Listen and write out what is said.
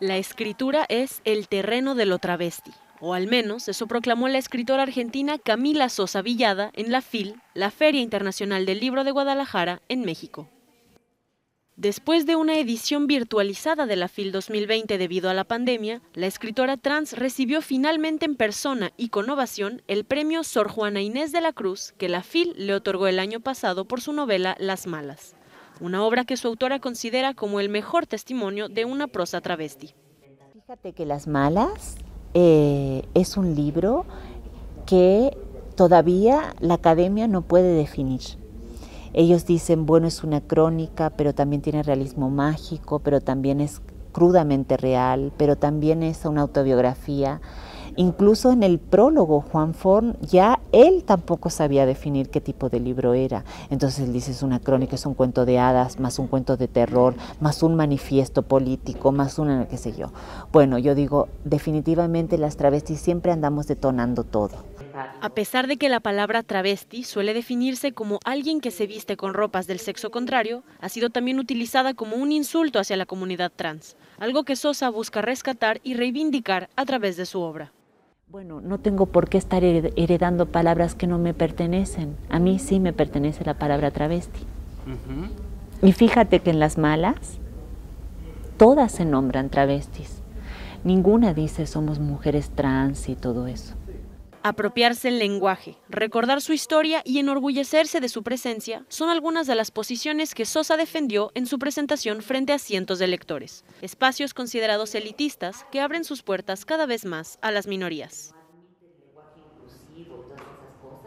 La escritura es el terreno de lo travesti, o al menos eso proclamó la escritora argentina Camila Sosa Villada en la FIL, la Feria Internacional del Libro de Guadalajara, en México. Después de una edición virtualizada de la FIL 2020 debido a la pandemia, la escritora trans recibió finalmente en persona y con ovación el premio Sor Juana Inés de la Cruz que la FIL le otorgó el año pasado por su novela Las Malas una obra que su autora considera como el mejor testimonio de una prosa travesti. Fíjate que Las Malas eh, es un libro que todavía la academia no puede definir. Ellos dicen, bueno, es una crónica, pero también tiene realismo mágico, pero también es crudamente real, pero también es una autobiografía. Incluso en el prólogo, Juan Forn, ya él tampoco sabía definir qué tipo de libro era. Entonces él dice, es una crónica, es un cuento de hadas, más un cuento de terror, más un manifiesto político, más una, qué sé yo. Bueno, yo digo, definitivamente las travestis siempre andamos detonando todo. A pesar de que la palabra travesti suele definirse como alguien que se viste con ropas del sexo contrario, ha sido también utilizada como un insulto hacia la comunidad trans, algo que Sosa busca rescatar y reivindicar a través de su obra. Bueno, no tengo por qué estar heredando palabras que no me pertenecen. A mí sí me pertenece la palabra travesti. Y fíjate que en las malas, todas se nombran travestis. Ninguna dice somos mujeres trans y todo eso. Apropiarse el lenguaje, recordar su historia y enorgullecerse de su presencia son algunas de las posiciones que Sosa defendió en su presentación frente a cientos de lectores, espacios considerados elitistas que abren sus puertas cada vez más a las minorías.